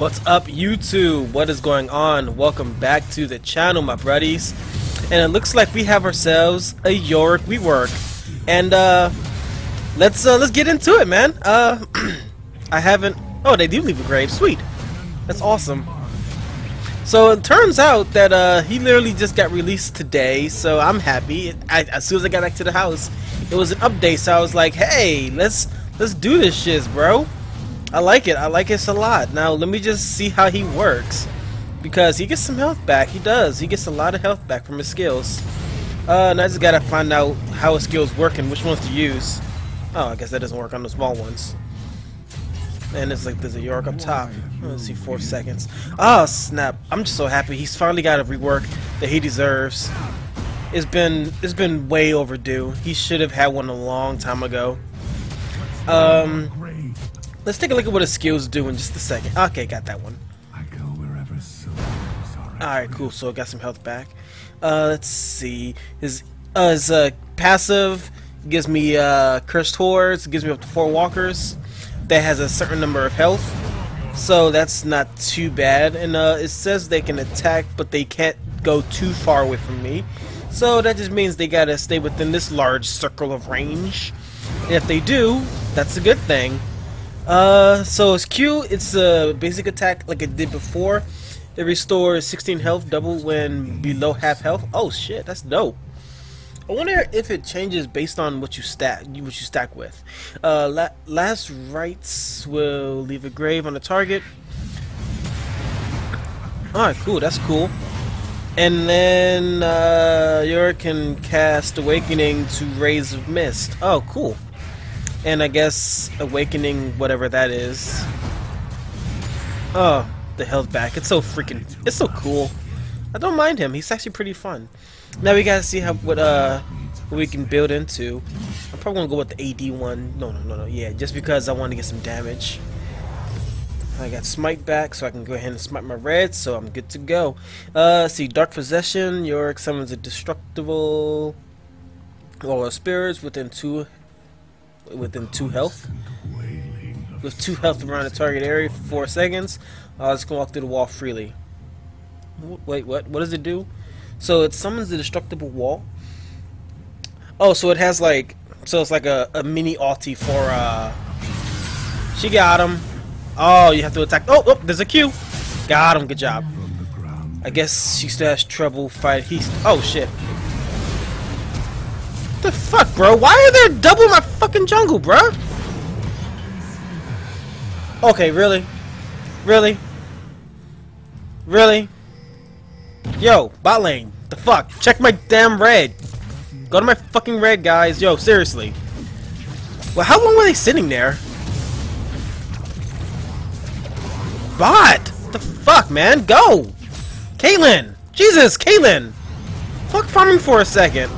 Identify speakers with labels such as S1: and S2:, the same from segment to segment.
S1: What's up YouTube? What is going on? Welcome back to the channel my buddies. And it looks like we have ourselves a Yorick rework. And uh let's uh let's get into it man. Uh I haven't oh they do leave a grave, sweet. That's awesome. So it turns out that uh he literally just got released today, so I'm happy. I, as soon as I got back to the house, it was an update, so I was like, hey, let's let's do this shit, bro. I like it. I like it a lot. Now, let me just see how he works. Because he gets some health back. He does. He gets a lot of health back from his skills. Uh, and I just gotta find out how his skills work and which ones to use. Oh, I guess that doesn't work on the small ones. And it's like there's a York up top. Let's see, four seconds. Oh, snap. I'm just so happy. He's finally got a rework that he deserves. It's been, it's been way overdue. He should have had one a long time ago. Um, Let's take a look at what his skills do in just a second. Okay, got that one. Alright, cool. So I got some health back. Uh, let's see. His uh, his uh, passive gives me uh, cursed hordes. Gives me up to four walkers. That has a certain number of health. So that's not too bad. And uh, it says they can attack, but they can't go too far away from me. So that just means they gotta stay within this large circle of range. And if they do, that's a good thing. Uh, so it's Q, it's a basic attack like it did before. It restores 16 health, double when below half health. Oh shit, that's dope. I wonder if it changes based on what you stack, what you stack with. Uh, la last rites will leave a grave on the target. Alright, cool, that's cool. And then uh, can cast Awakening to Rays of Mist. Oh, cool and I guess awakening whatever that is. Oh, the health back. It's so freaking. It's so cool. I don't mind him. He's actually pretty fun. Now we gotta see how what uh what we can build into. I'm probably gonna go with the AD one. No, no, no, no. Yeah, just because I want to get some damage. I got smite back, so I can go ahead and smite my red, so I'm good to go. Uh, see, Dark Procession. Your summons a destructible of spirits within two within two health. With two health around the target area for four seconds, uh, just gonna walk through the wall freely. Wait, what? What does it do? So it summons the destructible wall. Oh, so it has like, so it's like a, a mini ulti for, uh, she got him. Oh, you have to attack. Oh, oh, there's a Q. Got him. Good job. I guess she still has trouble fighting. He's. Oh shit. The fuck, bro? Why are there double my fucking jungle, bro? Okay, really? Really? Really? Yo, bot lane. The fuck? Check my damn red. Go to my fucking red, guys. Yo, seriously. Well, how long were they sitting there? Bot! The fuck, man? Go! Caitlyn! Jesus, Caitlyn! Fuck farming for a second.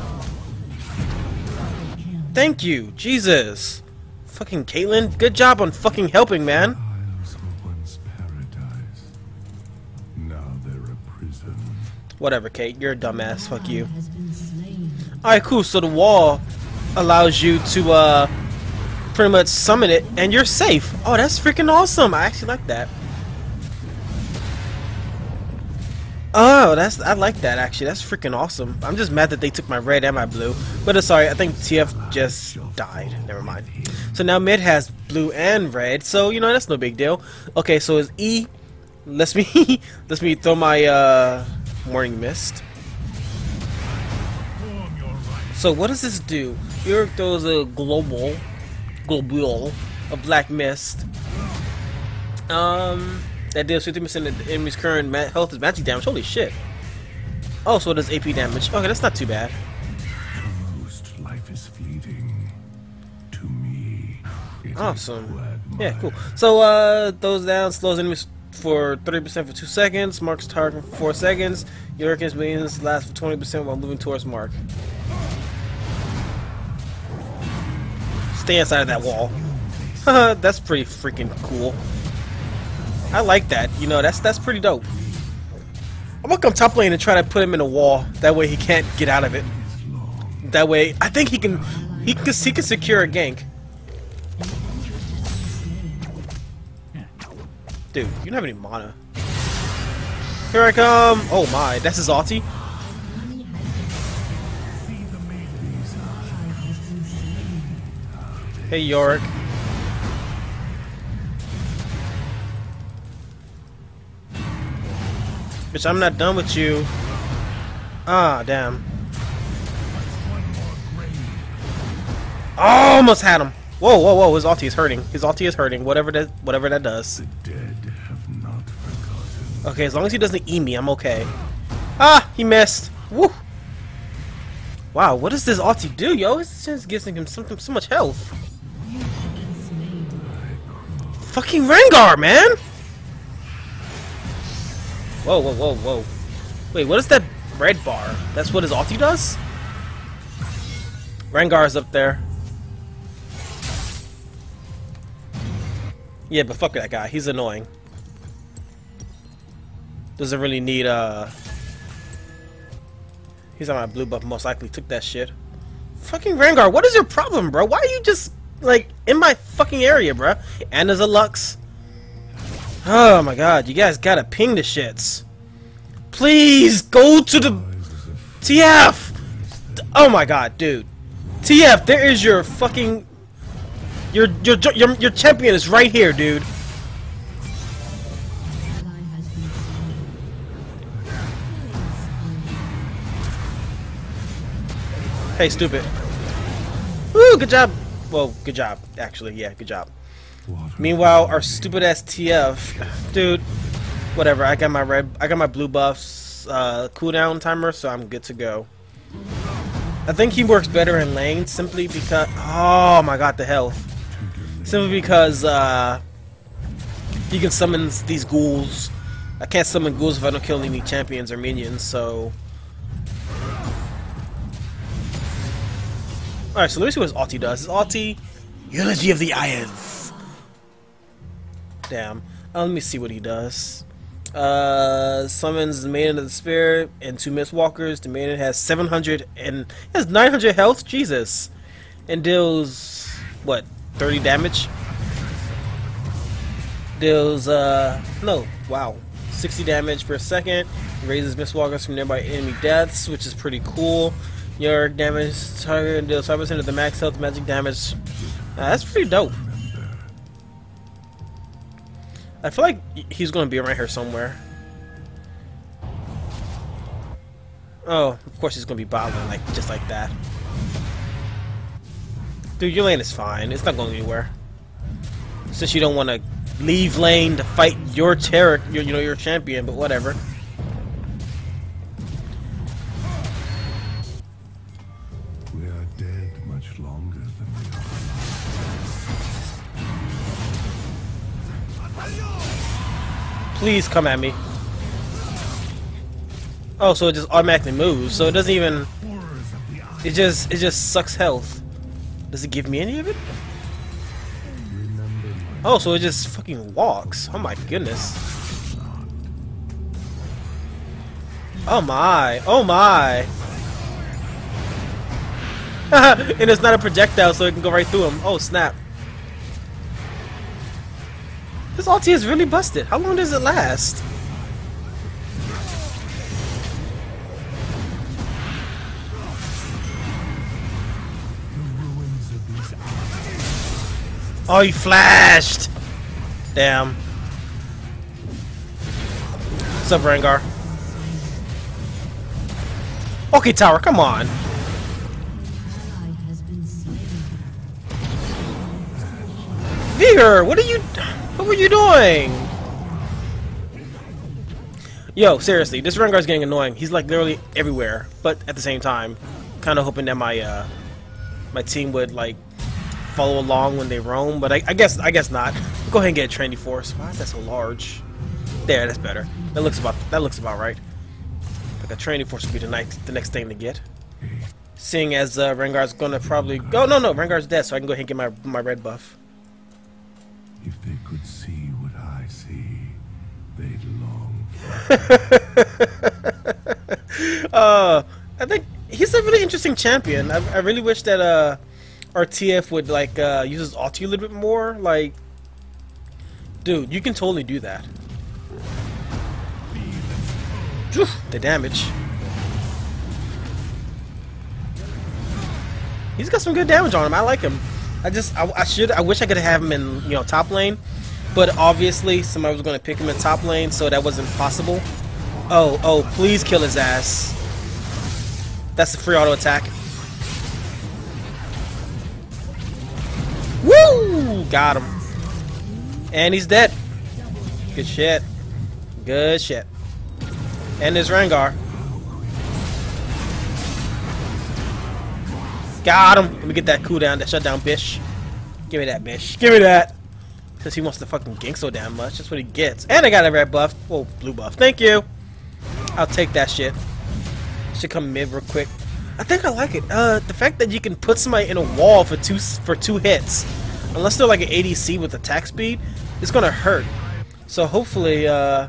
S1: Thank you, Jesus. Fucking Caitlyn, good job on fucking helping, man. Whatever, Kate. You're a dumbass. Fuck you. Alright, cool. So the wall allows you to, uh, pretty much summon it, and you're safe. Oh, that's freaking awesome. I actually like that. Oh, that's I like that actually. That's freaking awesome. I'm just mad that they took my red and my blue. But uh, sorry, I think TF just died. Never mind. So now mid has blue and red. So you know that's no big deal. Okay, so is E. Let's me let's me throw my uh, Mourning Mist. So what does this do? Here throws a global, global, a black mist. Um, that deals 50% of the enemy's current health is magic damage. Holy shit. Oh, so it does AP damage. Okay, that's not too bad. Most life is fleeting. To me. Awesome. Yeah, cool. So, uh, those down, slows enemies for 30% for 2 seconds, marks target for 4 seconds. Hurricane's minions last for 20% while moving towards mark. Stay inside of that wall. That's pretty freaking cool. I like that. You know, that's that's pretty dope. I'm gonna come top lane and try to put him in a wall. That way he can't get out of it. That way, I think he can he can he can secure a gank. Dude, you don't have any mana. Here I come! Oh my, that's his ulti? Hey Yorick. Bitch, I'm not done with you. Ah, damn. Almost had him. Whoa, whoa, whoa! His ulti is hurting. His ulti is hurting. Whatever that, whatever that does.
S2: The dead have not forgotten.
S1: Okay, as long as he doesn't eat me, I'm okay. Ah, he missed. Woo. Wow, what does this ulti do, yo? It just giving him something so much health. Fucking Rengar, man! Whoa, whoa, whoa, whoa. Wait, what is that red bar? That's what his ulti does? Rengar's up there. Yeah, but fuck that guy. He's annoying. Doesn't really need, uh... He's on my blue buff, most likely took that shit. Fucking Rengar, what is your problem, bro? Why are you just, like, in my fucking area, bro? And there's a Lux. Oh my god, you guys gotta ping the shits. Please, go to the... TF! Oh my god, dude. TF, there is your fucking... Your, your, your, your champion is right here, dude. Hey, stupid. Woo, good job. Well, good job, actually. Yeah, good job. Meanwhile, our stupid ass TF, dude. Whatever. I got my red. I got my blue buffs uh, cooldown timer, so I'm good to go. I think he works better in lane simply because. Oh my god, the health. Simply because uh, he can summon these ghouls. I can't summon ghouls if I don't kill any champions or minions, so. Alright, so let me see what his ulti does. His ulti, Eulogy of the Isles. Damn. Uh, let me see what he does. Uh, summons the Maiden of the Spirit and two Mistwalkers. The Maiden has 700 and has 900 health. Jesus. And deals, what, 30 damage? Deals, uh, no, wow. 60 damage per second. Raises Mistwalkers from nearby enemy deaths, which is pretty cool. Your damage target deals 5% of the max health magic damage. Uh, that's pretty dope. I feel like he's gonna be around here somewhere. Oh, of course he's gonna be bottling like just like that. Dude, your lane is fine. It's not going anywhere. Since you don't want to leave lane to fight your terror, your, you know, your champion, but whatever. Please come at me. Oh, so it just automatically moves. So it doesn't even. It just it just sucks health. Does it give me any of it? Oh, so it just fucking walks. Oh my goodness. Oh my. Oh my. and it's not a projectile, so it can go right through him. Oh snap. This ulti is really busted. How long does it last? Oh, he flashed! Damn. What's up, Rengar? Okay, Tower, come on. Vigor, what are you... What were you doing? Yo, seriously, this Rengar's getting annoying. He's like literally everywhere, but at the same time, kind of hoping that my uh, my team would like follow along when they roam, but I, I guess I guess not. Go ahead and get a Trinity Force. Why is that so large? There, that's better. That looks about that looks about right. Like a Trinity Force would be the next the next thing to get. Seeing as uh, Rengar's gonna probably go. No, no, Rengar's dead, so I can go ahead and get my my red buff.
S2: If they could see what I see, they'd long
S1: uh, I think he's a really interesting champion. I, I really wish that uh, our TF would like uh, use his ulti a little bit more. Like, Dude, you can totally do that. Phew, the damage. He's got some good damage on him. I like him. I just, I, I should, I wish I could have him in, you know, top lane. But obviously, somebody was going to pick him in top lane, so that wasn't possible. Oh, oh, please kill his ass. That's the free auto attack. Woo! Got him. And he's dead. Good shit. Good shit. And there's Rengar. Got him. Let me get that cooldown, that shutdown, bitch. Give me that, bitch. Give me that. Because he wants to fucking gank so damn much. That's what he gets. And I got a red buff. Well, blue buff. Thank you. I'll take that shit. Should come mid real quick. I think I like it. Uh, the fact that you can put somebody in a wall for two for two hits, unless they're like an ADC with attack speed, it's gonna hurt. So hopefully, uh,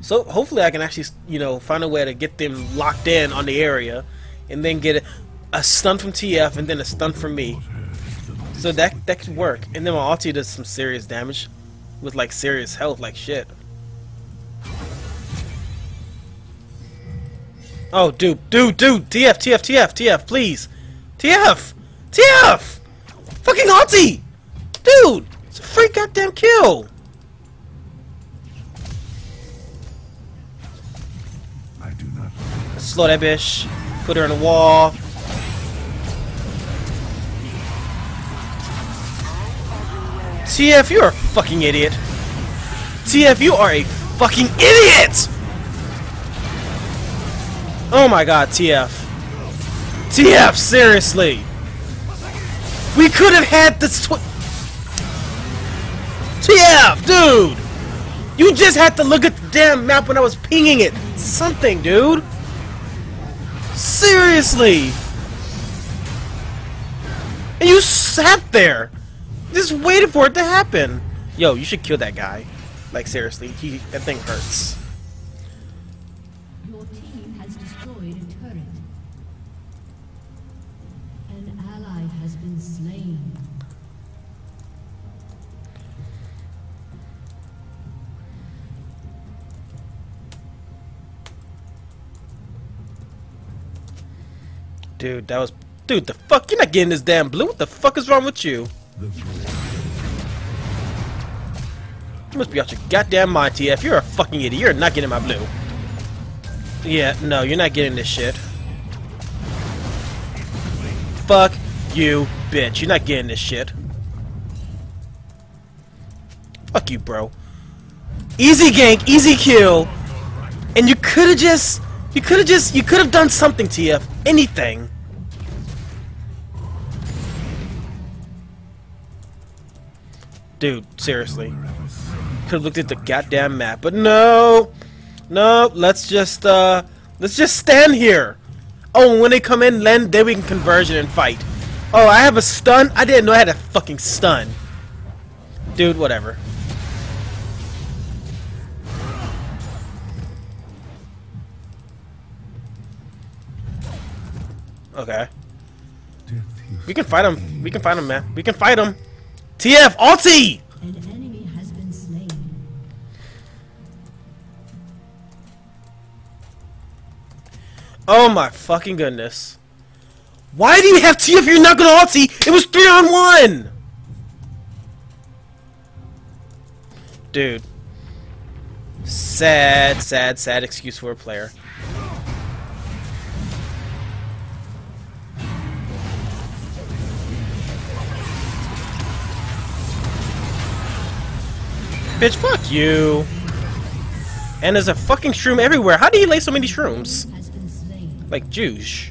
S1: so hopefully I can actually, you know, find a way to get them locked in on the area, and then get a stun from TF and then a stun from me. So that that could work. And then my ulti does some serious damage with like serious health, like shit. Oh, dude, dude, dude, TF, TF, TF, TF, please. TF! TF! Fucking ulti! Dude! It's a free goddamn kill!
S2: I do not.
S1: Slow that bitch. Put her in the wall. TF, you're a fucking idiot. TF, you are a fucking idiot! Oh my god, TF. TF, seriously. We could have had this TF, dude! You just had to look at the damn map when I was pinging it. Something, dude. Seriously. And you sat there. Just waited for it to happen. Yo, you should kill that guy. Like seriously, he that thing hurts.
S3: Your team has destroyed a turret. An ally has been slain.
S1: Dude, that was Dude, the fuck? You're not getting this damn blue. What the fuck is wrong with you? You must be out your goddamn mind, TF. You're a fucking idiot. You're not getting my blue. Yeah, no, you're not getting this shit. Fuck you, bitch. You're not getting this shit. Fuck you, bro. Easy gank, easy kill. And you could have just... You could have just... You could have done something, TF. Anything. Dude, seriously. Could have looked at the goddamn map, but no, no. Let's just uh, let's just stand here. Oh, when they come in, then then we can conversion and fight. Oh, I have a stun. I didn't know I had a fucking stun. Dude, whatever. Okay. We can fight him. We can fight him, man. We can fight him. TF, ulti! Oh my fucking goodness. Why do you have T if you're not gonna ulti? It was three on one! Dude. Sad, sad, sad excuse for a player. Bitch, fuck you. And there's a fucking shroom everywhere. How do you lay so many shrooms? Like Juice.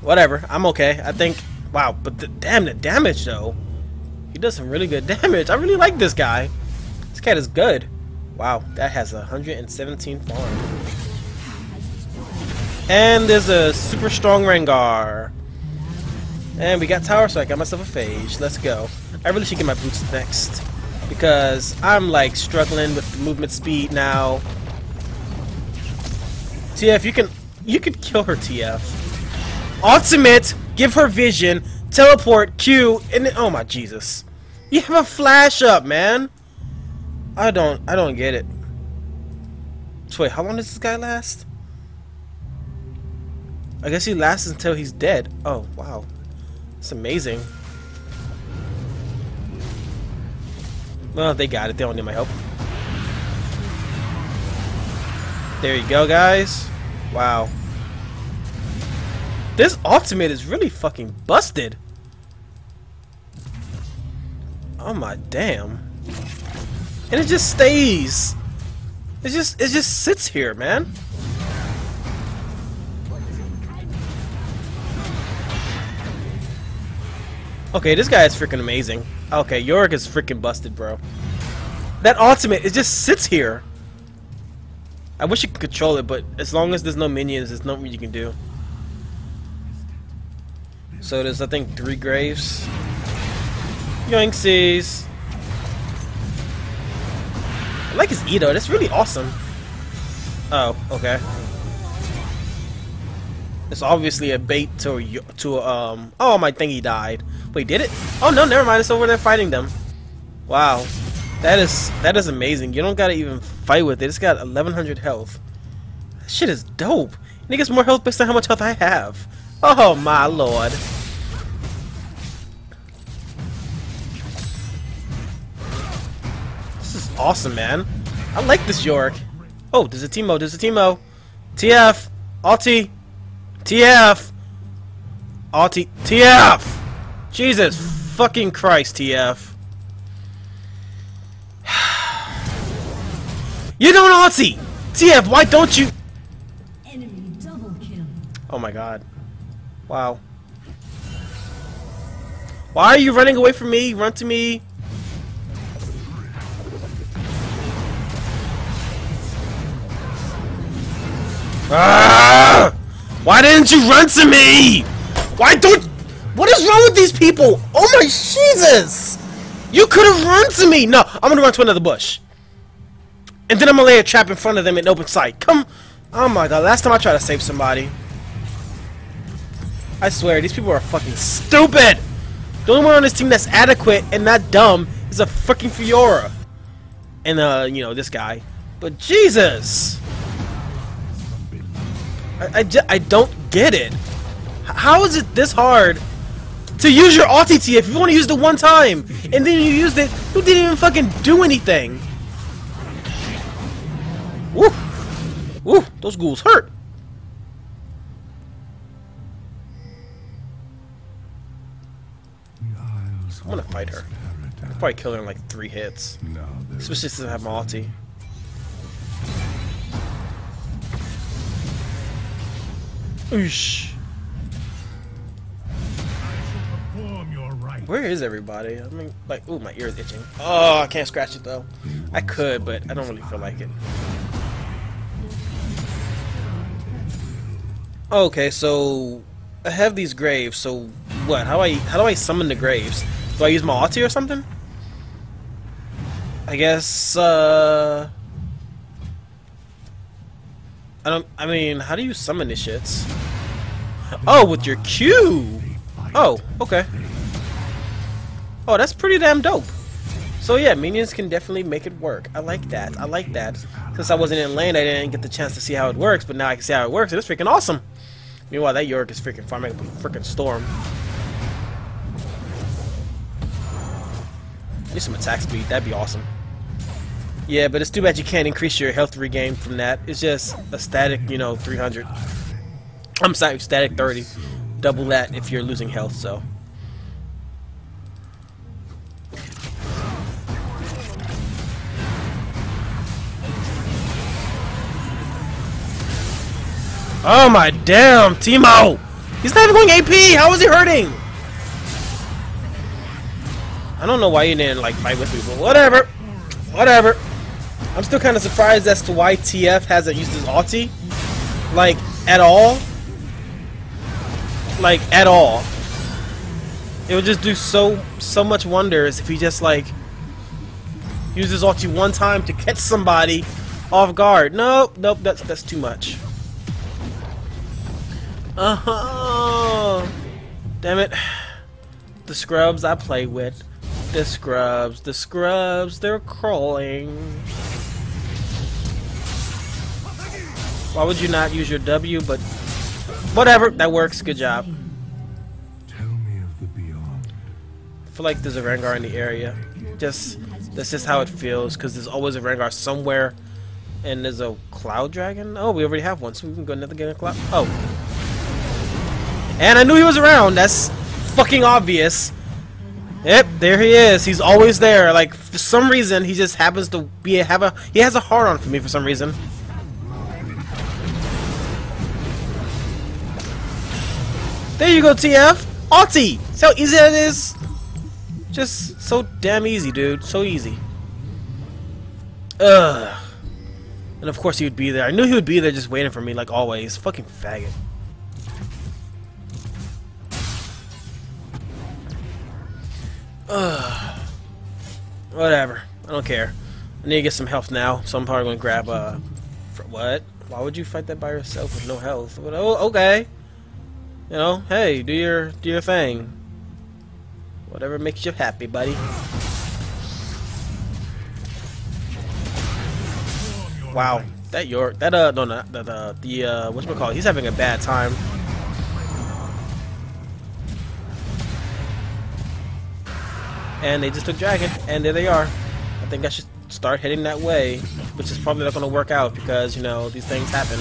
S1: Whatever, I'm okay. I think. Wow, but the, damn the damage though. He does some really good damage. I really like this guy. This cat is good. Wow, that has 117 farm. And there's a super strong Rengar. And we got tower, so I got myself a phage. Let's go. I really should get my boots next. Because I'm like struggling with movement speed now. TF, you can you could kill her, TF. Ultimate, give her vision, teleport, Q, and oh my Jesus. You have a flash up, man. I don't, I don't get it. So wait, how long does this guy last? I guess he lasts until he's dead. Oh, wow. It's amazing. Well, they got it. They don't need my help. There you go, guys. Wow. This ultimate is really fucking busted. Oh my damn. And it just stays. It just it just sits here, man. Okay, this guy is freaking amazing. Okay, Yorick is freaking busted, bro. That ultimate, it just sits here. I wish you could control it, but as long as there's no minions, there's nothing you can do. So there's, I think, three graves. Yoinksies. I like his Edo. That's really awesome. Oh, okay. It's obviously a bait to to um. Oh, my thingy died. Wait, did it? Oh no, never mind. It's over there fighting them. Wow, that is that is amazing. You don't gotta even fight with it. It's got 1100 health. That shit is dope. And it gets more health based on how much health I have. Oh my lord. This is awesome, man. I like this York. Oh, there's a Teemo. There's a Teemo. TF. Alti. TF. Alti. TF. Jesus fucking Christ, TF. You don't Alti. TF, why don't you?
S3: Enemy double kill.
S1: Oh my god. Wow. Why are you running away from me? Run to me. Ah! Why didn't you run to me? Why don't... What is wrong with these people? Oh my Jesus! You could have run to me! No, I'm gonna run to another bush. And then I'm gonna lay a trap in front of them in open sight. Come... Oh my god, last time I tried to save somebody. I swear, these people are fucking stupid! The only one on this team that's adequate and not dumb is a fucking Fiora. And, uh, you know, this guy. But Jesus! I, I, I don't get it. How is it this hard to use your ulti if you only used it one time and then you used it, you didn't even fucking do anything. Woo! Woo! Those ghouls hurt.
S2: I'm
S1: gonna fight her. I could probably kill her in like three hits.
S2: There
S1: Especially since I have my ulti. Oosh. Where is everybody? I mean, like, ooh, my ear's itching. Oh, I can't scratch it though. I could, but I don't really feel like it. Okay, so I have these graves. So what? How do I how do I summon the graves? Do I use my ulti or something? I guess. uh... I don't. I mean, how do you summon these shits? Oh, with your Q. Oh, okay. Oh, that's pretty damn dope. So yeah, minions can definitely make it work. I like that. I like that. Since I wasn't in lane, I didn't get the chance to see how it works, but now I can see how it works, it's freaking awesome. Meanwhile, that York is freaking farming up a freaking storm. Need some attack speed. That'd be awesome. Yeah, but it's too bad you can't increase your health regain from that. It's just a static, you know, 300. I'm sorry, static 30. Double that if you're losing health, so. Oh my damn, Teemo! He's not even going AP! How is he hurting? I don't know why you didn't like fight with me, but whatever. Whatever. I'm still kind of surprised as to why TF hasn't used his ulti. Like, at all. Like, at all. It would just do so so much wonders if he just, like, uses ulti one time to catch somebody off guard. Nope, nope, that's, that's too much. Uh-huh. Damn it. the scrubs I play with. The scrubs, the scrubs, they're crawling. Why would you not use your W? But whatever, that works. Good job.
S2: Tell me of the beyond.
S1: I feel like there's a Rengar in the area. Just that's just how it feels because there's always a Rengar somewhere. And there's a Cloud Dragon. Oh, we already have one, so we can go another get a Cloud. Oh, and I knew he was around. That's fucking obvious. Yep, there he is. He's always there. Like for some reason, he just happens to be have a he has a heart on for me for some reason. There you go, TF. Alti. See how easy that is. Just so damn easy, dude. So easy. Ugh. And of course he would be there. I knew he would be there just waiting for me like always. Fucking faggot. Ugh. Whatever. I don't care. I need to get some health now, so I'm probably gonna grab uh for what? Why would you fight that by yourself with no health? Oh, okay. You know, hey, do your do your thing. Whatever makes you happy, buddy. Wow, that York, that uh, no, not the the the uh, what's call? He's having a bad time. And they just took Dragon, and there they are. I think I should start heading that way, which is probably not going to work out because you know these things happen.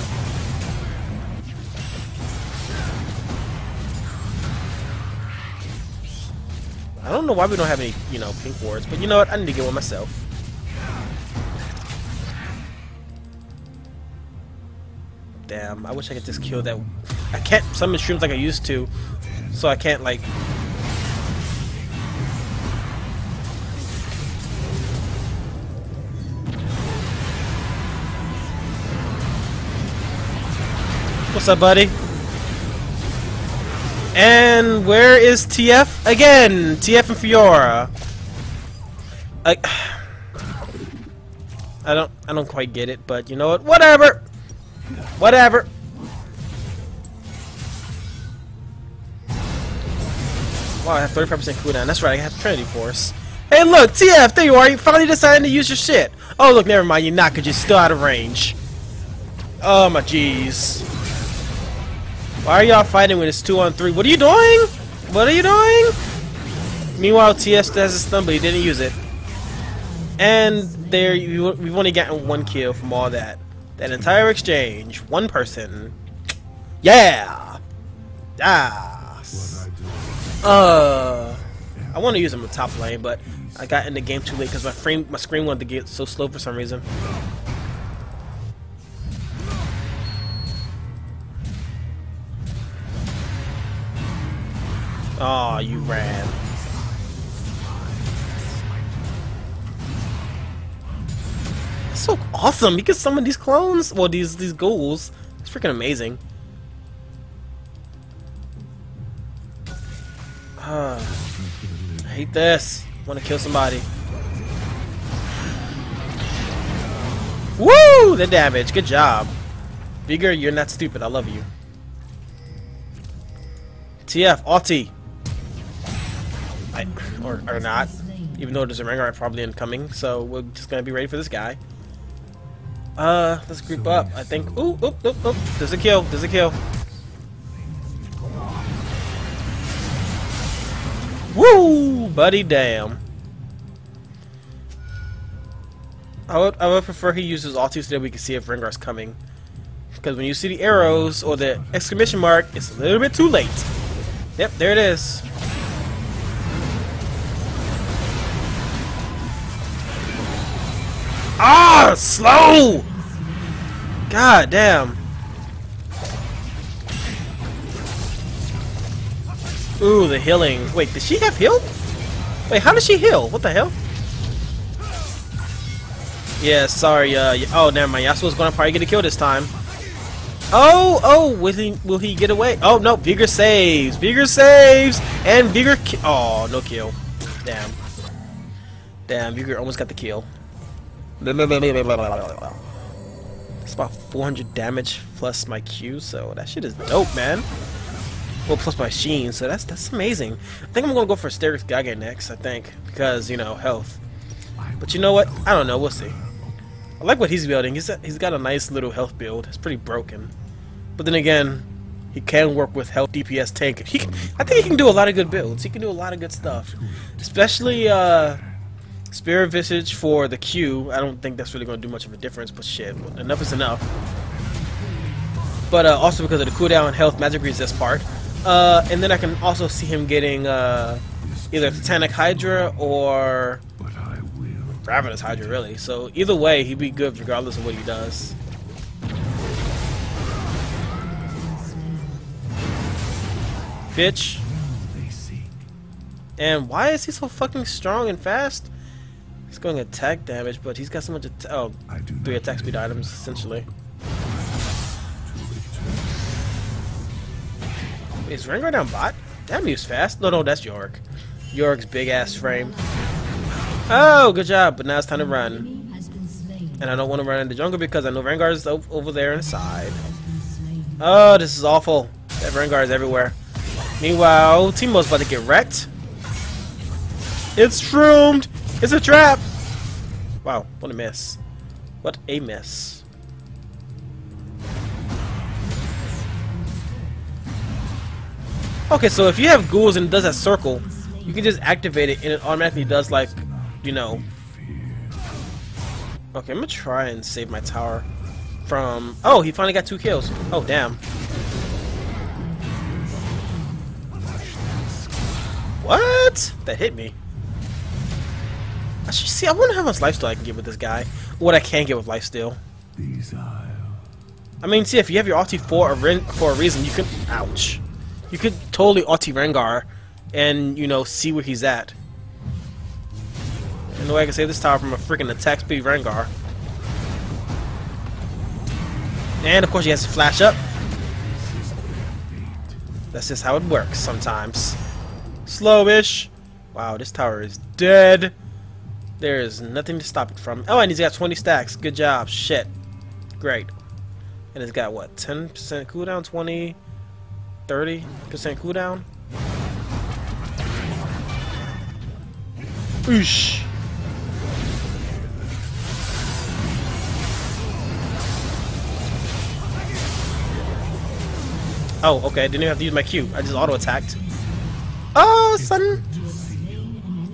S1: I don't know why we don't have any, you know, pink wards, but you know what? I need to get one myself. Damn, I wish I could just kill that. I can't summon streams like I used to, so I can't, like... up, buddy? And where is TF? Again, TF and Fiora. I, I don't, I don't quite get it, but you know what? Whatever. Whatever. Wow, I have 35% cooldown. That's right, I have Trinity Force. Hey, look, TF, there you are. You finally decided to use your shit. Oh, look, never mind. You're not, because you're still out of range. Oh, my jeez. Why are y'all fighting when it's two on three? What are you doing? What are you doing? Meanwhile, TF has his stun, but he didn't use it. And there, we've only gotten one kill from all that. That entire exchange. One person. Yeah! Ah! Uh, I want to use him in top lane, but I got in the game too late because my frame, my screen wanted to get so slow for some reason. Oh, you ran. That's so awesome! You can summon these clones, well, these these ghouls. It's freaking amazing. Uh, I hate this. Want to kill somebody. Woo! The damage. Good job. Vigor, you're not stupid. I love you. TF, Alti. I, or, or not. Even though there's a Rengar probably incoming, so we're just gonna be ready for this guy. Uh, let's group up. I think. Ooh, oop, oop, oop. There's a kill. There's a kill. Woo, buddy, damn. I would, I would prefer he uses ulti so that we can see if Rengar's coming. Because when you see the arrows or the exclamation mark, it's a little bit too late. Yep, there it is. Slow! God damn. Ooh, the healing. Wait, did she have heal? Wait, how did she heal? What the hell? Yeah, sorry. Uh, oh, never mind. Yasuo's gonna probably get a kill this time. Oh, oh, will he will he get away? Oh no, Vigor saves. Vigor saves, and Vigor. Oh, no kill. Damn. Damn, Vigor almost got the kill. It's about 400 damage plus my Q, so that shit is dope, man. Well, plus my Sheen, so that's that's amazing. I think I'm gonna go for Sterak's Gage next. I think because you know health. But you know what? I don't know. We'll see. I like what he's building. He's he's got a nice little health build. It's pretty broken, but then again, he can work with health DPS tank. He, I think he can do a lot of good builds. He can do a lot of good stuff, especially uh, Spirit Visage for the Q. I don't think that's really going to do much of a difference, but shit, enough is enough. But uh, also because of the cooldown, and health, magic resist part. Uh, and then I can also see him getting uh, either Titanic Hydra or Ravenous Hydra, really. So either way, he'd be good regardless of what he does. Bitch. And why is he so fucking strong and fast? He's going attack damage, but he's got so much atta- oh,
S2: I do
S1: three attack speed items, essentially. Wait, is Rengar down bot? Damn, he was fast. No, no, that's York. York's big-ass frame. Oh, good job, but now it's time to run.
S3: Enemy has been slain.
S1: And I don't want to run in the jungle because I know Rengar's over there on the side.
S3: Has been slain.
S1: Oh, this is awful. That Rengar is everywhere. Meanwhile, Teemo's about to get wrecked. It's shroomed! It's a trap! Wow, what a mess. What a mess. Okay, so if you have ghouls and it does that circle, you can just activate it and it automatically does like, you know. Okay, I'm gonna try and save my tower from... Oh, he finally got two kills. Oh, damn. What? That hit me. I should see. I wonder how much lifesteal I can get with this guy. What I can get with lifesteal. I mean, see, if you have your ulti for a ren- for a reason, you could. Ouch. You could totally ulti Rengar, and you know see where he's at. And the way I can save this tower from a freaking attack speed Rengar. And of course, he has to flash up. That's just how it works sometimes. Slowish. Wow, this tower is dead. There is nothing to stop it from. Oh, and he's got 20 stacks. Good job. Shit. Great. And it's got what? 10% cooldown? 20? 30% cooldown? Oosh. Oh, okay. I didn't even have to use my Q. I just auto attacked. Oh, son.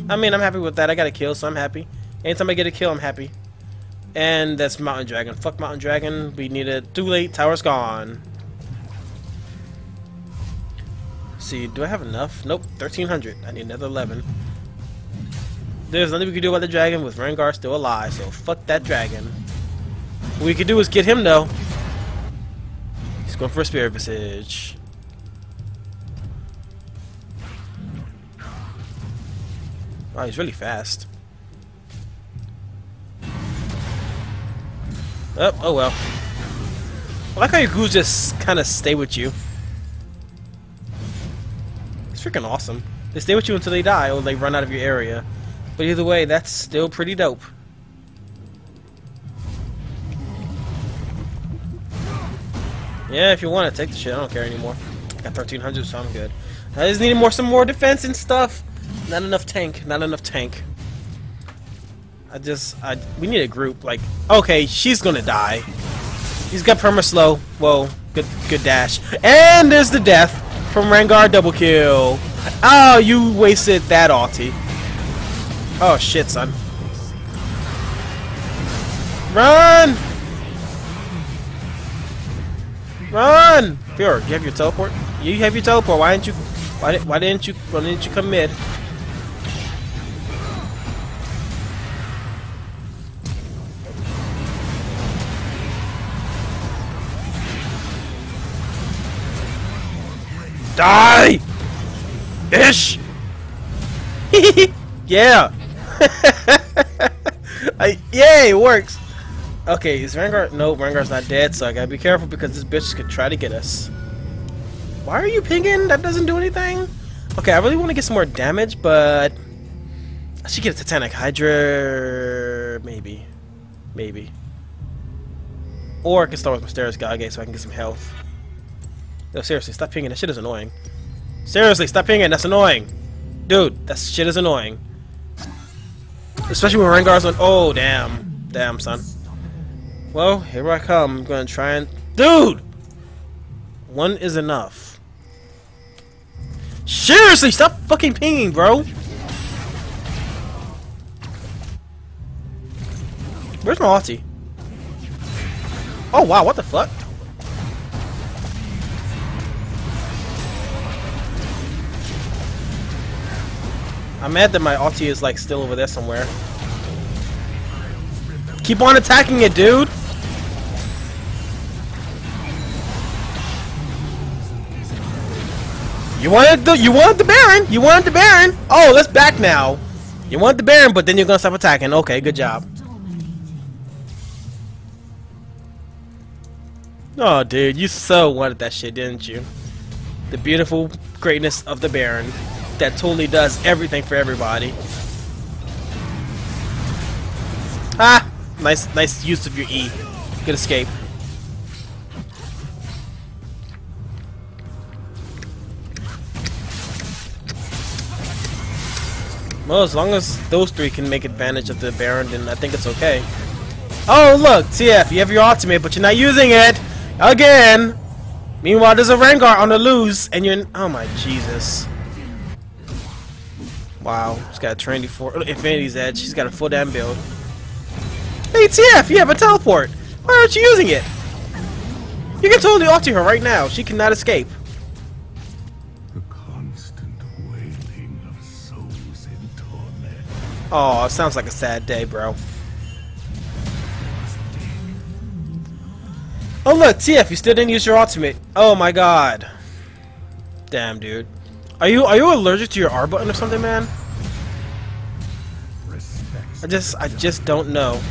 S1: I mean, I'm happy with that. I got a kill, so I'm happy. Anytime I get a kill, I'm happy. And that's Mountain Dragon. Fuck Mountain Dragon. We need it. Too late. Tower's gone. see, do I have enough? Nope. 1300. I need another 11. There's nothing we can do about the dragon with Rengar still alive, so fuck that dragon. What we could do is get him, though. He's going for a Spirit Visage. Wow, he's really fast. Oh, oh well. I like how your ghouls just kind of stay with you. It's freaking awesome. They stay with you until they die or they run out of your area. But either way, that's still pretty dope. Yeah, if you want to take the shit, I don't care anymore. I got 1300, so I'm good. I just needed more, some more defense and stuff. Not enough tank. Not enough tank. I just, I, we need a group. Like, okay, she's gonna die. He's got perma slow. Whoa, good, good dash. And there's the death from Rengar double kill. Oh, you wasted that ulti. Oh shit, son. Run! Run! Pure, you have your teleport. You have your teleport. Why didn't you? Why, why didn't you? Why didn't you come mid? Die! Ish! yeah! I, yay, it works! Okay, is Rengar? No, Rengar's not dead, so I gotta be careful because this bitch could try to get us. Why are you pinging? That doesn't do anything? Okay, I really want to get some more damage, but... I should get a Titanic Hydra... Maybe. Maybe. Or I can start with Mysterious Gage so I can get some health. No, seriously, stop pinging. That shit is annoying. Seriously, stop pinging. That's annoying. Dude, that shit is annoying. Especially when Rengar's on. Oh, damn. Damn, son. Well, here I come. I'm gonna try and. Dude! One is enough. Seriously, stop fucking pinging, bro! Where's my ulti? Oh, wow, what the fuck? I'm mad that my ulti is like still over there somewhere. Keep on attacking it, dude! You wanted the you wanted the Baron! You wanted the Baron! Oh, let's back now! You want the Baron, but then you're gonna stop attacking. Okay, good job. Oh, dude, you so wanted that shit, didn't you? The beautiful greatness of the Baron that totally does everything for everybody. Ah! Nice, nice use of your E. Good escape. Well, as long as those three can make advantage of the Baron, then I think it's okay. Oh, look, TF, you have your ultimate, but you're not using it! Again! Meanwhile, there's a Rengar on the loose, and you're... Oh my Jesus. Wow, she's got a Trinity Force Infinity's Edge. She's got a full damn build. Hey, TF, you have a teleport! Why aren't you using it? You can totally ulti her right now. She cannot escape. Oh, sounds like a sad day, bro. Oh look, TF, you still didn't use your ultimate. Oh my god. Damn, dude. Are you are you allergic to your R button or something, man? I just I just don't know.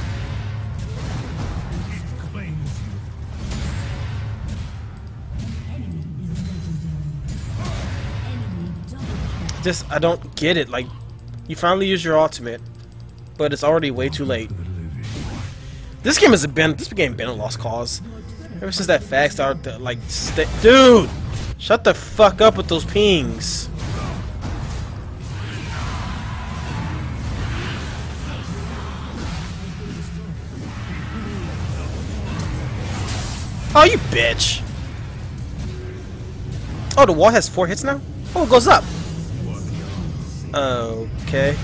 S1: Just I don't get it. Like, you finally use your ultimate, but it's already way too late. This game has been this game been a lost cause. Ever since that fact started like dude, shut the fuck up with those pings. Oh, you bitch. Oh, the wall has four hits now? Oh, it goes up. Oh, Okay.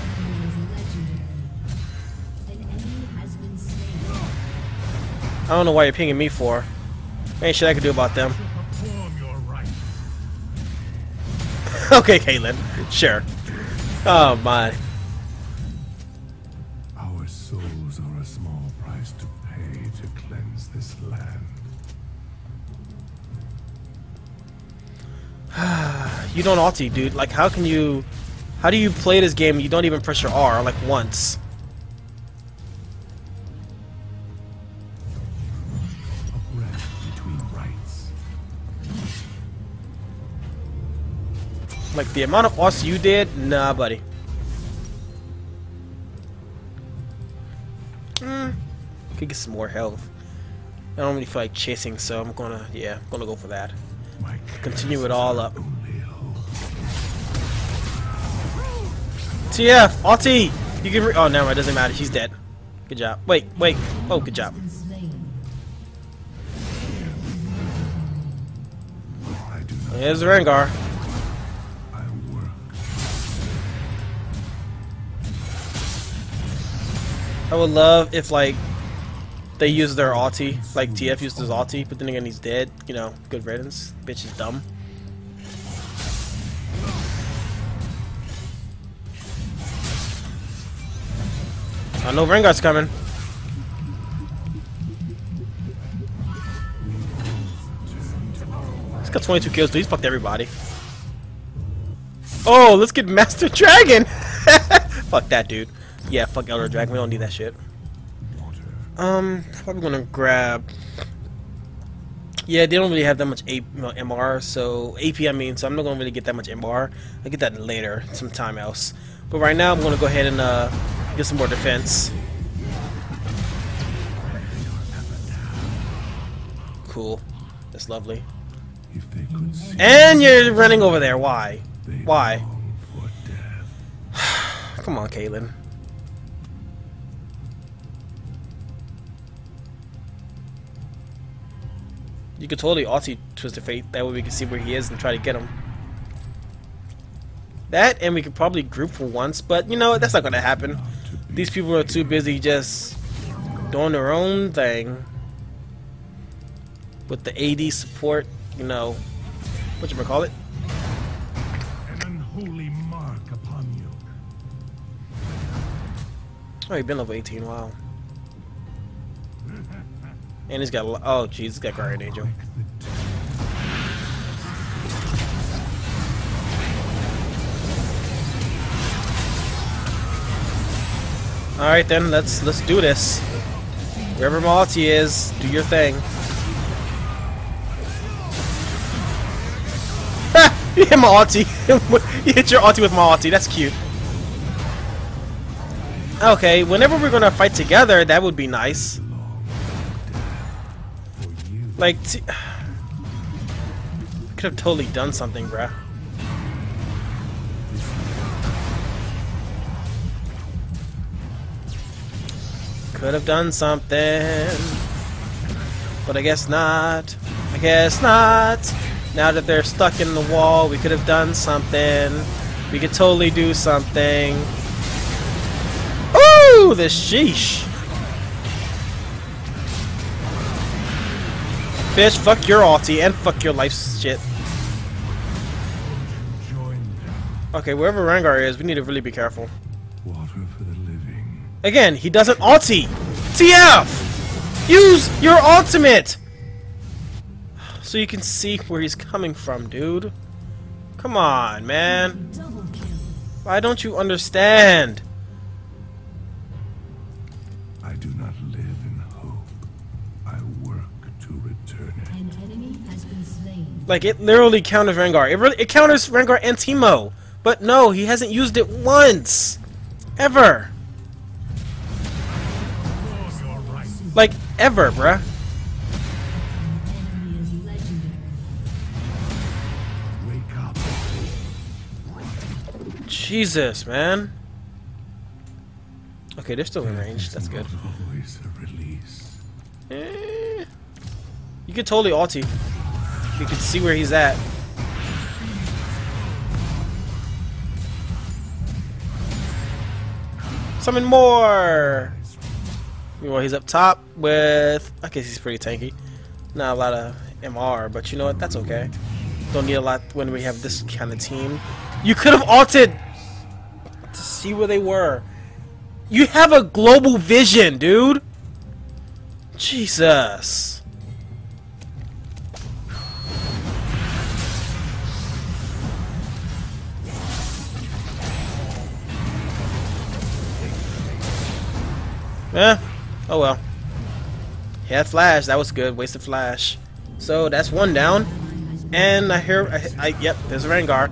S1: I don't know why you're pinging me for. Ain't shit I can do about them.
S2: Perform your rites.
S1: okay, Caitlyn. Sure. Oh my.
S2: Our souls are a small price to pay to cleanse this land.
S1: You don't ulti, dude. Like, how can you... How do you play this game you don't even press your R, like, once?
S2: A breath between rites.
S1: Like, the amount of us you did? Nah, buddy. Hmm. Could get some more health. I don't really feel like chasing, so I'm gonna... Yeah, I'm gonna go for that. Continue it all up. TF! Ulti! You can re- Oh, no, it doesn't matter. He's dead. Good job. Wait, wait. Oh, good job. Here's Rengar.
S2: I.
S1: I would love if like they use their ulti, like TF used his ulti, but then again he's dead. You know, good riddance. Bitch is dumb. I know Rengar's coming. He's got 22 kills, dude. He's fucked everybody. Oh, let's get Master Dragon! fuck that, dude. Yeah, fuck Elder Dragon. We don't need that shit. Um, probably gonna grab. Yeah, they don't really have that much MR, so AP I mean, so I'm not gonna really get that much MR. I'll get that later, sometime else. But right now, I'm gonna go ahead and uh, get some more defense. Cool, that's lovely. And you're running over there. Why? Why? Come on, Caitlyn. You could totally Aussie twist Twisted Fate. That way we can see where he is and try to get him. That, and we could probably group for once, but you know, that's not going to happen. These people are too busy just doing their own thing. With the AD support, you know, what you call it?
S2: An unholy mark upon you.
S1: Oh, he's been level 18, wow. And he's got, oh jeez, he's got Guardian Angel. Alright then, let's let's do this. Wherever Malty is, do your thing. You hit my ulti. you hit your ulti with my ulti, that's cute. Okay, whenever we're gonna fight together, that would be nice. Like, could have totally done something, bruh. Could have done something, but I guess not. I guess not. Now that they're stuck in the wall, we could have done something. We could totally do something. Ooh, the sheesh. Fish, fuck your ulti and fuck your life shit. Okay, wherever Rengar is, we need to really be careful.
S2: Water for the.
S1: Again, he doesn't ulti! TF! Use your ultimate! So you can see where he's coming from, dude. Come on, man. Why don't you understand?
S2: I do not live in hope. I work to return it.
S3: An enemy has been slain.
S1: Like, it literally counters Rengar. It, really, it counters Rengar and Teemo. But no, he hasn't used it once. Ever. Like, ever, bruh.
S3: Enemy is legendary.
S2: Wake up.
S1: Jesus, man. Okay, they're still in range. That's good.
S2: Not always a release.
S1: Eh. You could totally ulti. You could see where he's at. Summon more! Well, he's up top with... I guess he's pretty tanky. Not a lot of MR, but you know what? That's okay. Don't need a lot when we have this kind of team. You could have ulted to see where they were. You have a global vision, dude! Jesus. Yeah. Oh well. He had flash. That was good. Wasted flash. So that's one down. And I hear. I, I yep. There's a Rengar.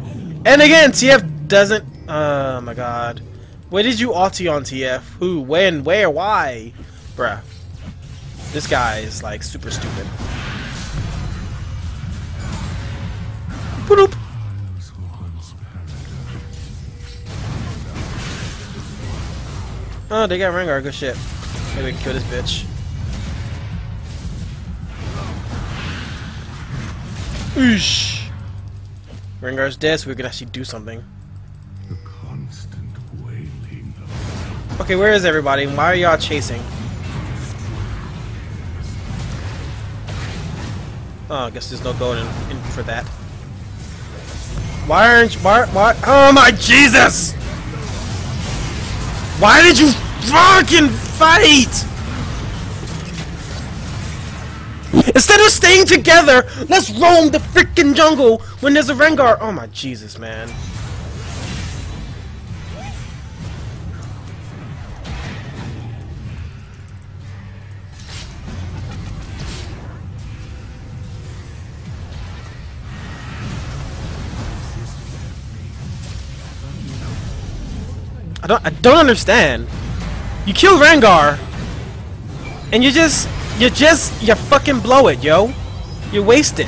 S1: And again, TF doesn't. Oh my God. Where did you ulti on TF? Who? When? Where? Why? Bruh. This guy is like super stupid. Boop. Oh, they got Rengar. Good shit. Maybe we can kill this bitch. Oosh. Rengar's dead, so we can actually do something.
S2: The constant wailing of
S1: Okay, where is everybody? Why are y'all chasing? Oh, I guess there's no gold in, in for that. Why aren't you, why, why, oh my Jesus! Why did you fucking fight? Instead of staying together, let's roam the freaking jungle when there's a Rengar. Oh my Jesus, man. I don't I don't understand. You kill Rengar and you just you just you fucking blow it, yo. You waste it.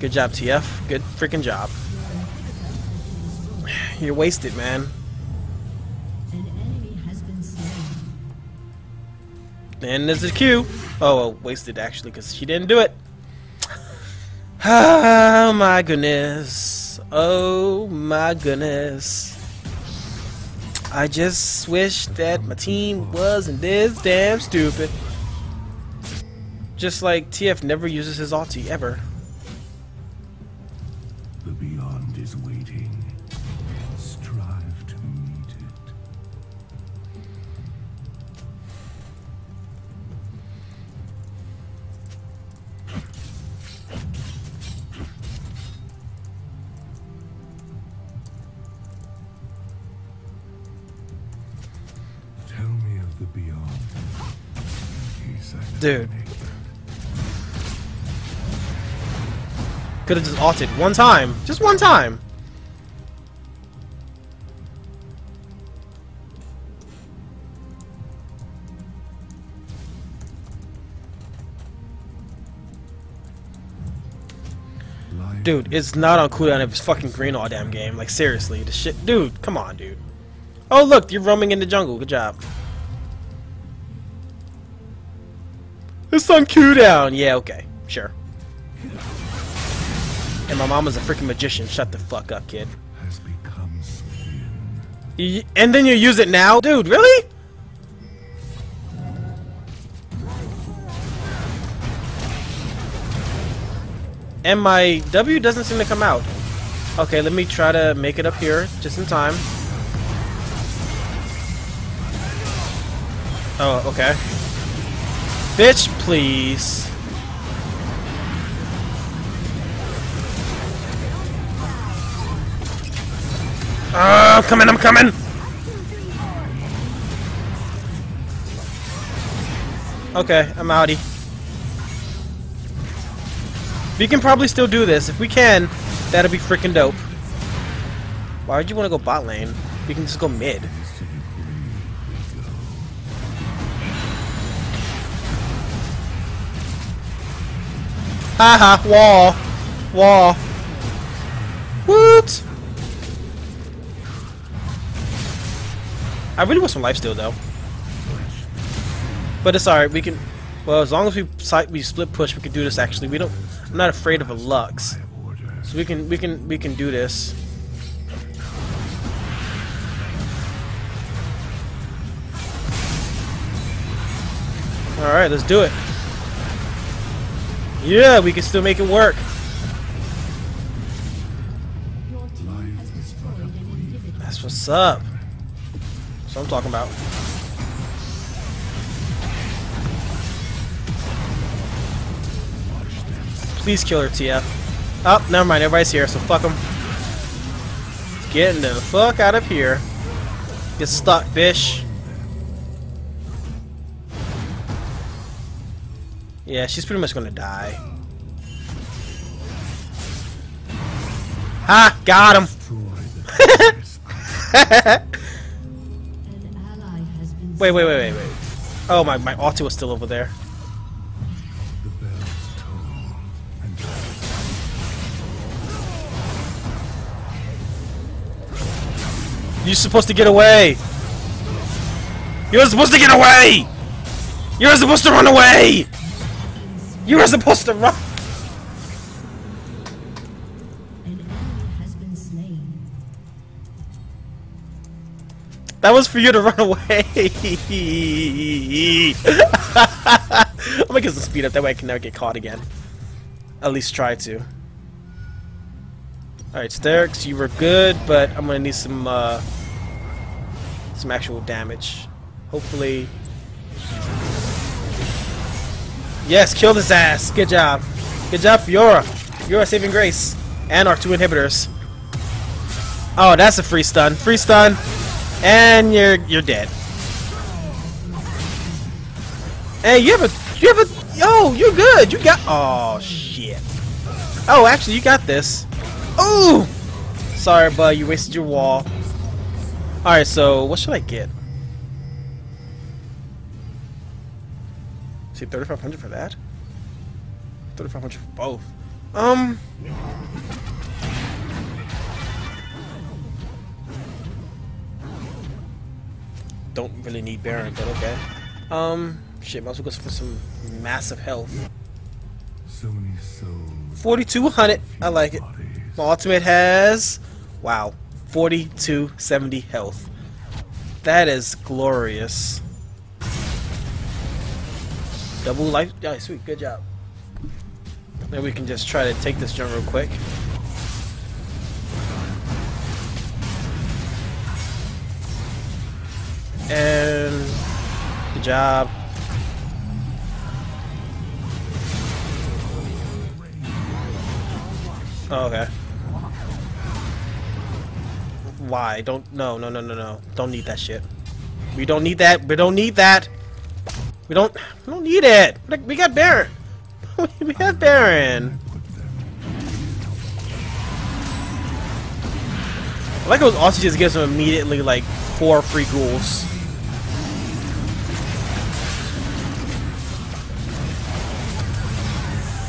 S1: Good job, TF. Good freaking job. You're wasted, man. And there's a Q. Oh, well, wasted actually, because she didn't do it. Oh my goodness. Oh my goodness. I just wish that my team wasn't this damn stupid. Just like TF never uses his ulti, ever. Dude. Could have just ulted one time. Just one time. Dude, it's not on cooldown if it's fucking green all damn game. Like, seriously. The shit. Dude, come on, dude. Oh, look, you're roaming in the jungle. Good job. It's on cooldown. Yeah, okay. Sure. And my mama's a freaking magician. Shut the fuck up, kid.
S2: has become skin.
S1: Y- And then you use it now? Dude, really? And my W doesn't seem to come out. Okay, let me try to make it up here just in time. Oh, okay. Bitch, please. Ah, I'm coming, I'm coming! Okay, I'm outie. We can probably still do this. If we can, that'll be freaking dope. Why would you want to go bot lane? We can just go mid. Haha, wall. Wall. What? I really want some life steal though. But it's alright, we can well as long as we we split push we can do this actually. We don't I'm not afraid of a Lux. So we can we can we can do this. Alright, let's do it. Yeah, we can still make it work. That's what's up. That's what I'm talking about. Please kill her, TF. Oh, never mind. Everybody's here, so fuck them. Getting the fuck out of here. Get stuck, bish. Yeah, she's pretty much gonna die. Ha! Got him! Wait, wait, wait, wait, wait. Oh, my, my auto was still over there. You're supposed to get away! You're supposed to get away! You're supposed to run away! You were supposed to run! That was for you to run away! I'm gonna get some speed up, that way I can never get caught again. At least try to. Alright, Sterak's, you were good, but I'm gonna need some, uh, some actual damage. Hopefully... Yes, kill this ass! Good job. Good job, Fiora. Fiora saving grace. And our two inhibitors. Oh, that's a free stun. Free stun. And you're you're dead. Hey, you have a you have a yo, you're good. You got oh shit. Oh, actually, you got this. Oh, sorry, bud. You wasted your wall. All right, so what should I get? See, thirty-five hundred for that. Thirty-five hundred for both. Um. Don't really need Baron, but okay. Um, shit, might as well go for some massive health.
S2: So many souls.
S1: 4200, I like it. My ultimate has, wow, 4270 health. That is glorious. Double life, yeah, sweet, good job. Then we can just try to take this jump real quick. And good job. Oh, okay. Why? Don't no no no no no. Don't need that shit. We don't need that. We don't need that. We don't we don't need it. We got Baron. we have Baron. I like how also just gives him immediately like four free ghouls.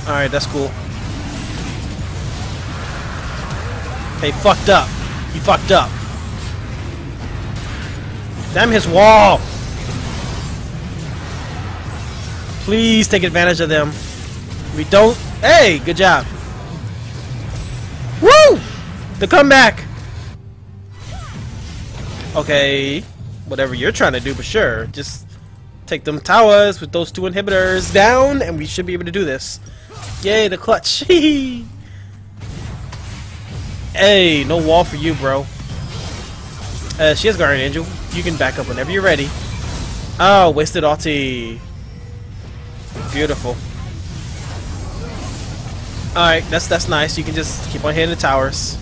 S1: Alright, that's cool. Hey, fucked up. He fucked up. Damn his wall! Please take advantage of them. We don't. Hey, good job. Woo! The comeback! Okay, whatever you're trying to do, but sure. Just take them towers with those two inhibitors down, and we should be able to do this. Yay, the clutch. hey, no wall for you, bro. Uh, she has Guardian Angel. You can back up whenever you're ready. Oh, wasted ulti. Beautiful. Alright, that's that's nice. You can just keep on hitting the towers.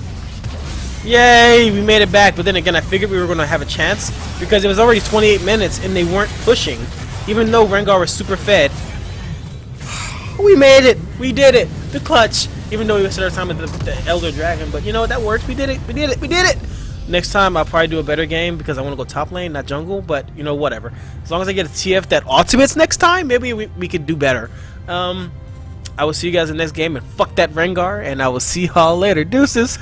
S1: Yay, we made it back. But then again, I figured we were going to have a chance because it was already 28 minutes and they weren't pushing. Even though Rengar was super fed. We made it. We did it. The clutch. Even though we wasted our time with the, the Elder Dragon. But you know what? That worked. We did it. We did it. We did it. Next time, I'll probably do a better game because I want to go top lane, not jungle. But, you know, whatever. As long as I get a TF that ultimates next time, maybe we, we could do better. Um, I will see you guys in the next game and fuck that Rengar. And I will see y'all later. Deuces.